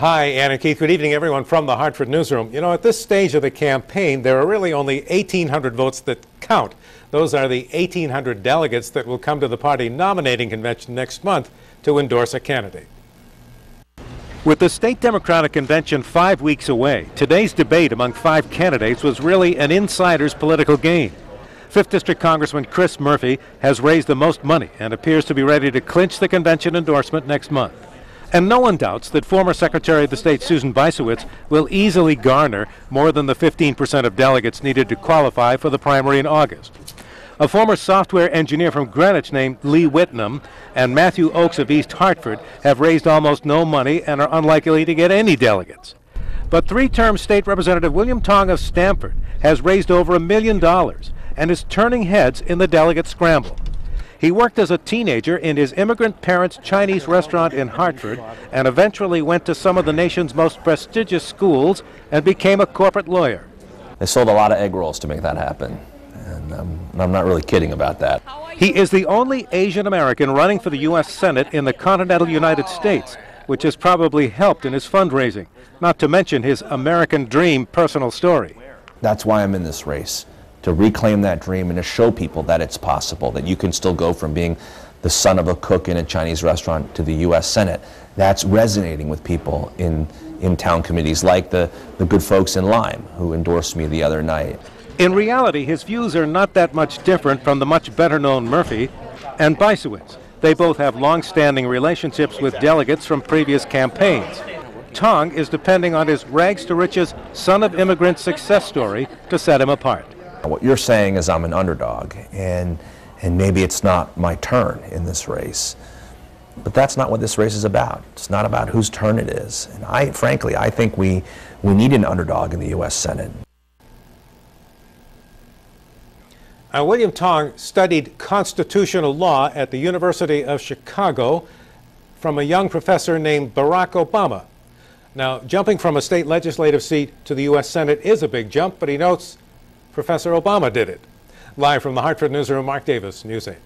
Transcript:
Hi, Ann and Keith. Good evening, everyone from the Hartford Newsroom. You know, at this stage of the campaign, there are really only 1,800 votes that count. Those are the 1,800 delegates that will come to the party nominating convention next month to endorse a candidate. With the state Democratic convention five weeks away, today's debate among five candidates was really an insider's political game. 5th District Congressman Chris Murphy has raised the most money and appears to be ready to clinch the convention endorsement next month. And no one doubts that former Secretary of the State Susan Bysiewicz will easily garner more than the 15% of delegates needed to qualify for the primary in August. A former software engineer from Greenwich named Lee Whitnum and Matthew Oakes of East Hartford have raised almost no money and are unlikely to get any delegates. But three-term state representative William Tong of Stamford has raised over a million dollars and is turning heads in the delegate scramble. He worked as a teenager in his immigrant parents' Chinese restaurant in Hartford and eventually went to some of the nation's most prestigious schools and became a corporate lawyer. They sold a lot of egg rolls to make that happen. And um, I'm not really kidding about that. He is the only Asian American running for the U.S. Senate in the continental United States, which has probably helped in his fundraising, not to mention his American dream personal story. That's why I'm in this race to reclaim that dream and to show people that it's possible, that you can still go from being the son of a cook in a Chinese restaurant to the U.S. Senate. That's resonating with people in, in town committees like the, the good folks in Lyme who endorsed me the other night. In reality, his views are not that much different from the much better known Murphy and Bysiewicz. They both have long standing relationships with delegates from previous campaigns. Tong is depending on his rags to riches son of immigrant success story to set him apart. What you're saying is I'm an underdog, and, and maybe it's not my turn in this race. But that's not what this race is about. It's not about whose turn it is. And I, frankly, I think we, we need an underdog in the U.S. Senate. Uh, William Tong studied constitutional law at the University of Chicago from a young professor named Barack Obama. Now, jumping from a state legislative seat to the U.S. Senate is a big jump, but he notes Professor Obama did it. Live from the Hartford Newsroom, Mark Davis, News 8.